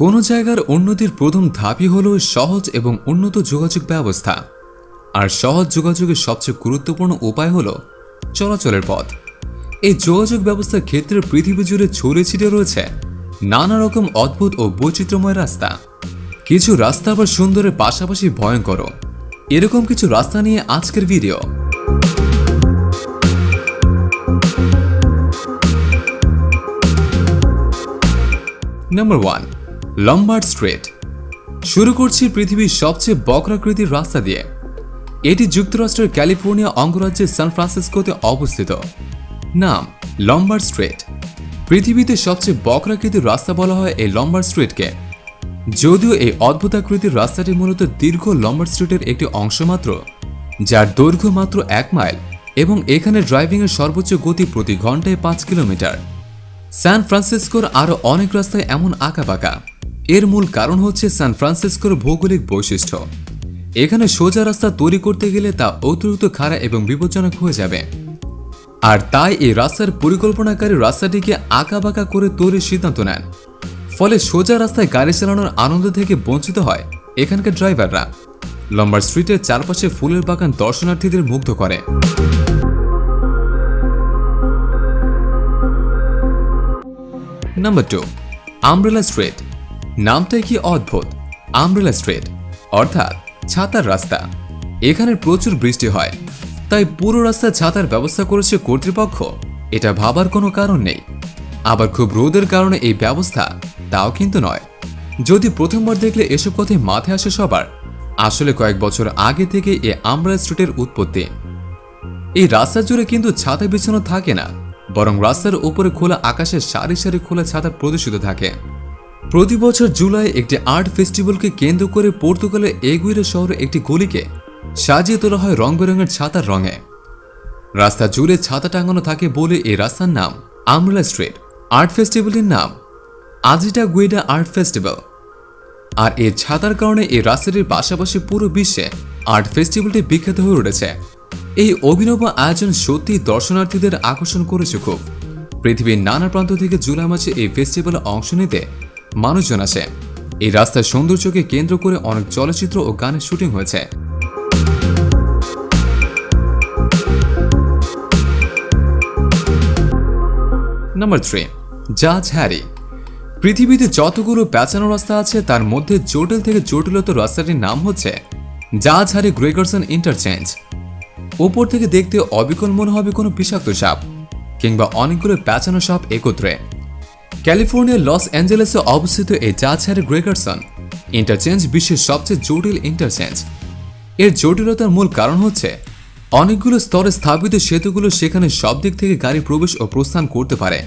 কোনো জায়গার উন্নতির প্রথম ধাপই হল সহজ এবং উন্নত যোগাযোগ ব্যবস্থা। আর সহজ যোগাযোগের সবচেয়ে গুরুত্বপূর্ণ উপায় হল চলাচলের পথ। এই যোগাযোগ ব্যবস্থার ক্ষেত্রে পৃথিবী জুড়ে ছড়িয়ে ছিটিয়ে রয়েছে নানা রকম অদ্ভুত ও বৈচিত্র্যময় রাস্তা। কিছু রাস্তা আবার সুন্দরের পাশাপাশি ভয়ঙ্কর। এরকম কিছু রাস্তা নিয়ে আজকের video. Number one Lombard street শুরু করছি পৃথিবীর সবচেয়ে বক্রাকৃতির রাস্তা দিয়ে। এটি যুক্তরাষ্ট্রের ক্যালিফোর্নিয়া অঙ্গরাজ্যের সান ফ্রান্সিসকোতে অবস্থিত। নাম লম্বার স্ট্রেট পৃথিবীতে সবচেয়ে বক্রাকৃতির রাস্তা বলা হয় এই লম্বার স্ট্রিটকে যদিও এই অদ্ভুতাকৃতির রাস্তাটি মূলত দীর্ঘ লম্বার স্ট্রিটের একটি অংশ মাত্র, যার দৈর্ঘ্য মাত্র এক মাইল এবং এখানে ড্রাইভিংয়ের সর্বোচ্চ গতি প্রতি ঘন্টায় পাঁচ কিলোমিটার। সান ফ্রান্সিসকোর আরও অনেক রাস্তায় এমন আঁকাবাঁকা। এর মূল কারণ হচ্ছে সান ফ্রান্সিসকোর ভৌগোলিক বৈশিষ্ট্য। এখানে সোজা রাস্তা তৈরি করতে গেলে তা অতিরিক্ত খাড়া এবং বিপজ্জনক হয়ে যাবে। আর তাই এই রাস্তার পরিকল্পনাকারী রাস্তাটিকে আঁকাবাঁকা করে তৈরির সিদ্ধান্ত নেন। ফলে সোজা রাস্তায় গাড়ি চালানোর আনন্দ থেকে বঞ্চিত হয় এখানকার ড্রাইভাররা। লম্বার স্ট্রিটের চারপাশে ফুলের বাগান দর্শনার্থীদের মুগ্ধ করে। Number two, umbrella street. নামটাই কি অদ্ভুত। আমব্রেলা স্ট্রিট অর্থাৎ ছাতার রাস্তা। এখানে প্রচুর বৃষ্টি হয়, তাই পুরো রাস্তায় ছাতার ব্যবস্থা করেছে কর্তৃপক্ষ। এটা ভাবার কোনো কারণ নেই। আবার খুব রোদের কারণে এই ব্যবস্থা তাও কিন্তু নয়। যদি প্রথমবার দেখলে এসব কথাই মাথায় আসে সবার, আসলে কয়েক বছর আগে থেকে এই আমব্রেলা স্ট্রিটের উৎপত্তি। এই রাস্তা জুড়ে কিন্তু ছাতা বিছানো থাকে না, বরং রাস্তার উপরে খোলা আকাশে সারি সারি খোলা ছাতা প্রদর্শিত থাকে। প্রতি বছর জুলাই একটি আর্ট ফেস্টিভ্যালকে কেন্দ্র করে পর্তুগালের এগুইরে শহরে একটি গলিকে সাজিয়ে তোলা হয় রং বেরঙের ছাতার রঙে। রাস্তা জুড়ে ছাতা টাঙানো থাকে বলে এই রাস্তার নাম, আমরলা স্ট্রিট। আর্ট ফেস্টিভ্যালের নাম আজিটা গুইডা আর্ট ফেস্টিভ্যাল। আর এই ছাতার কারণে এই রাস্তাটির পাশাপাশি পুরো বিশ্বে আর্ট ফেস্টিভ্যালটি বিখ্যাত হয়ে উঠেছে। এই অভিনব আয়োজন সত্যি দর্শনার্থীদের আকর্ষণ করেছে খুব। পৃথিবীর নানা প্রান্ত থেকে জুলাই মাসে এই ফেস্টিভ্যালে অংশ নিতে মানুষজন আসে এই রাস্তার সৌন্দর্যকে কেন্দ্র করে অনেক চলচ্চিত্র ও গানের শুটিং হয়েছে। নাম্বার থ্রি, জাজ হ্যারি। পৃথিবীতে যতগুলো প্যাঁচানো রাস্তা আছে, তার মধ্যে জটিল থেকে জটিলতর রাস্তাটির নাম হচ্ছে জাজ হ্যারি গ্রেগারসন ইন্টারচেঞ্জ। ওপর থেকে দেখতে অবিকল মনে হবে কোনো বিষাক্ত সাপ, কিংবা অনেকগুলো প্যাঁচানো সাপ একত্রে। ক্যালিফোর্নিয়ার লস অ্যাঞ্জেলেসে অবস্থিত এই হ্যারি গ্রেগারসন ইন্টারচেঞ্জ বিশ্বের সবচেয়ে জটিল ইন্টারচেঞ্জ এর জটিলতার মূল কারণ হচ্ছে, অনেকগুলো স্তরে স্থাপিত সেতুগুলো সেখানে সব দিক থেকে গাড়ি প্রবেশ ও প্রস্থান করতে পারে।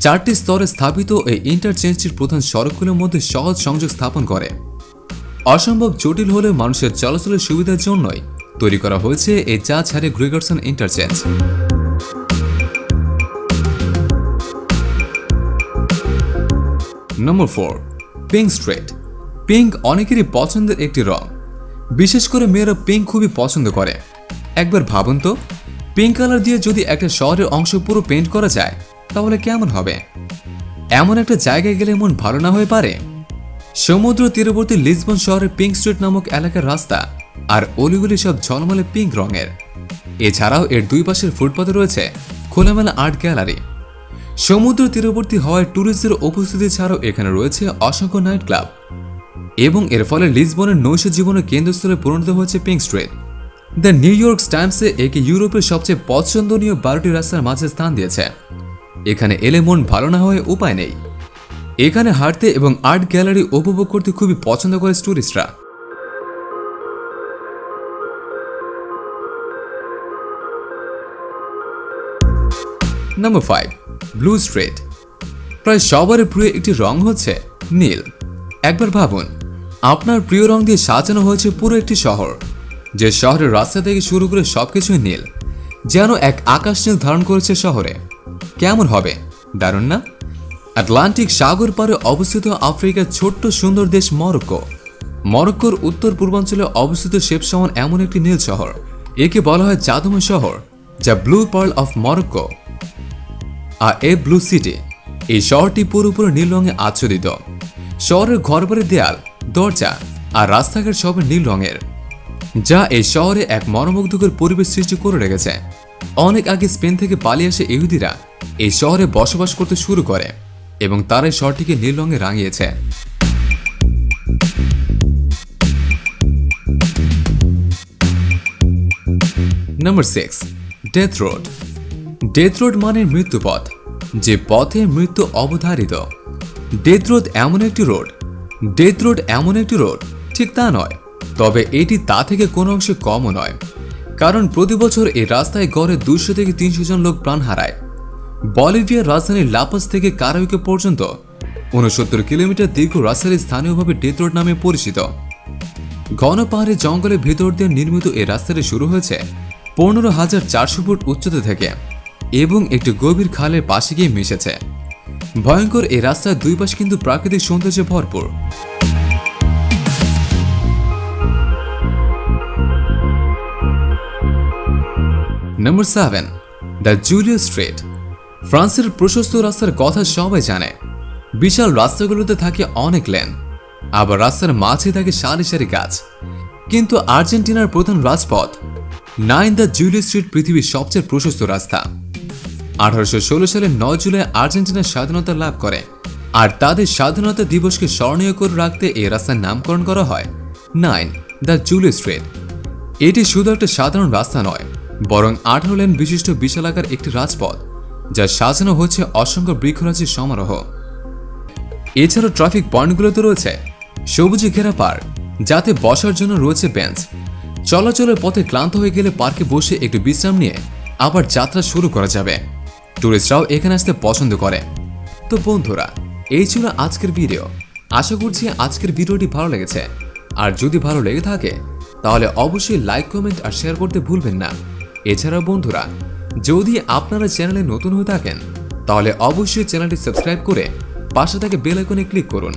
চারটি স্তরে স্থাপিত এই ইন্টারচেঞ্জটির প্রধান সড়কগুলোর মধ্যে সহজ সংযোগ স্থাপন করে। অসম্ভব জটিল হলেও মানুষের চলাচলের সুবিধার জন্যই তৈরি করা হয়েছে এই চা ছাড়ে Gregerson interchange number four pink street pink অনেকেরই পছন্দের একটি রং। বিশেষ করে মেয়েরা পিঙ্ক খুবই পছন্দ করে। একবার ভাবুন তো পিঙ্ক কালার দিয়ে যদি একটা শহরের অংশ পুরো পেন্ট করা যায়, তাহলে কেমন হবে? এমন একটা জায়গায় গেলে মন ভালো না হয়ে পারে? সমুদ্র তীরবর্তী লিসবন শহরের পিঙ্ক স্ট্রিট নামক এলাকার রাস্তা আর অলিগুলি সব ঝলমলে পিঙ্ক রঙের। এছাড়াও এর দুই পাশের ফুটপাতে রয়েছে খোলামেলা আর্ট গ্যালারি সমুদ্র তীরবর্তী হওয়ায় ট্যুরিস্টদের উপস্থিতি ছাড়াও এখানে রয়েছে অসংখ্য নাইট ক্লাব এবং এর ফলে লিসবনের নৈশ জীবনের কেন্দ্রস্থলে পরিণত হয়েছে pink street the New York টাইমসে একে ইউরোপের সবচেয়ে পছন্দনীয় বারোটি রাস্তার মাঝে স্থান দিয়েছে। এখানে এলে মন ভালো না হয়ে উপায় নেই। এখানে হাঁটতে এবং আর্ট গ্যালারি উপভোগ করতে খুবই পছন্দ করে টুরিস্টরা নাম্বার ফাইভ ব্লু স্ট্রিট প্রায় সবার প্রিয় একটি রং হচ্ছে নীল। একবার ভাবুন, আপনার প্রিয় রং দিয়ে সাজানো হয়েছে পুরো একটি শহর। যে শহরের রাস্তা থেকে শুরু করে সবকিছুই নীল। যেন এক আকাশ নীল ধারণ করেছে শহরে। কেমন হবে? দারুণ না? আটলান্টিক সাগর পারে অবস্থিত আফ্রিকার ছোট্ট সুন্দর দেশ মরক্কো। মরক্কোর উত্তর পূর্বাঞ্চলে অবস্থিত শেপ সমান এমন একটি নীল শহর। একে বলা হয় জাদুময় শহর, যা ব্লু পার্ল অফ মরক্কো। আর এ ব্লু সিটি এই শহরটি পুরোপুরি নীল রঙে আচ্ছাদিত। শহরের ঘরবাড়ির দেয়াল, দরজা আর রাস্তাঘাট সব নীল রঙের, যা এই শহরে এক মনোমুগ্ধকর পরিবেশ সৃষ্টি করে রেখেছে। অনেক আগে স্পেন থেকে পালিয়ে আসে ইহুদিরা এই শহরে বসবাস করতে শুরু করে এবং তারা এই শহরটিকে নীল রঙে রাঙিয়েছে। Number six death road death road মানে মৃত্যুপথ যে পথে মৃত্যু অবধারিত। ডেথ রোড এমন একটি রোড ডেথ রোড এমন একটি রোড, ঠিক তা নয়, তবে এটি তা থেকে কোনো অংশে কমও নয়, কারণ প্রতি বছর এই রাস্তায় গড়ে দুশো থেকে তিনশো জন লোক প্রাণ হারায়। বলিভিয়ার রাজধানী লাপাস থেকে কারাউকে পর্যন্ত উনসত্তর কিলোমিটার দীর্ঘ রাস্তাটি স্থানীয়ভাবে ডেথ রোড নামে পরিচিত। ঘন পাহাড়ি জঙ্গলের ভেতর দিয়ে নির্মিত এই রাস্তাটি শুরু হয়েছে পনেরো হাজার চারশো ফুট উচ্চতা থেকে। এবং একটি গভীর খালের পাশে গিয়ে মিশেছে। ভয়ঙ্কর এই রাস্তার দুই পাশ কিন্তু প্রাকৃতিক সৌন্দর্যে ভরপুর। Number seven the Julius street ফ্রান্সের প্রশস্ত রাস্তার কথা সবাই জানে। বিশাল রাস্তাগুলোতে থাকে অনেক লেন। আবার রাস্তার মাঝে থাকে সারি সারি গাছ। কিন্তু আর্জেন্টিনার প্রধান রাজপথ, নাইন দ্য জুলিয়াস স্ট্রিট পৃথিবীর সবচেয়ে প্রশস্ত রাস্তা। আঠারোশো ষোলো সালে নয় জুলাই আর্জেন্টিনা স্বাধীনতা লাভ করে। আর তাদের স্বাধীনতা দিবসকে স্মরণীয় করে রাখতে এই রাস্তার নামকরণ করা হয়। নাইন, দ্য জুলিয়াস স্ট্রিট এটি শুধু একটা সাধারণ রাস্তা নয়, বরং আঠারো লেন বিশিষ্ট বিশালাকার একটি রাজপথ, যা সাজানো হচ্ছে অসংখ্য বৃক্ষরাজির সমারোহ। এছাড়াও ট্রাফিক পয়েন্টগুলোতে রয়েছে সবুজে ঘেরা পার্ক, যাতে বসার জন্য রয়েছে বেঞ্চ। চলাচলের পথে ক্লান্ত হয়ে গেলে পার্কে বসে একটু বিশ্রাম নিয়ে আবার যাত্রা শুরু করা যাবে। টুরিস্টরাও এখানে আসতে পছন্দ করে। তো বন্ধুরা, এই ছিল আজকের ভিডিও আশা করছি আজকের ভিডিওটি ভালো লেগেছে। আর যদি ভালো লেগে থাকে, তাহলে অবশ্যই লাইক কমেন্ট আর শেয়ার করতে ভুলবেন না। এছাড়াও বন্ধুরা, যদি আপনারা চ্যানেলে নতুন হয়ে থাকেন, তাহলে অবশ্যই চ্যানেলটি সাবস্ক্রাইব করে পাশে থাকে বেল আইকনে ক্লিক করুন।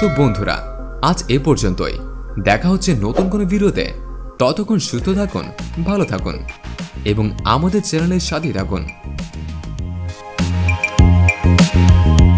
তো বন্ধুরা, আজ এ পর্যন্তই। দেখা হচ্ছে নতুন কোনো ভিডিওতে ততক্ষণ সুস্থ থাকুন, ভালো থাকুন। এবং আমাদের চ্যানেলের সাথেই থাকুন। Thank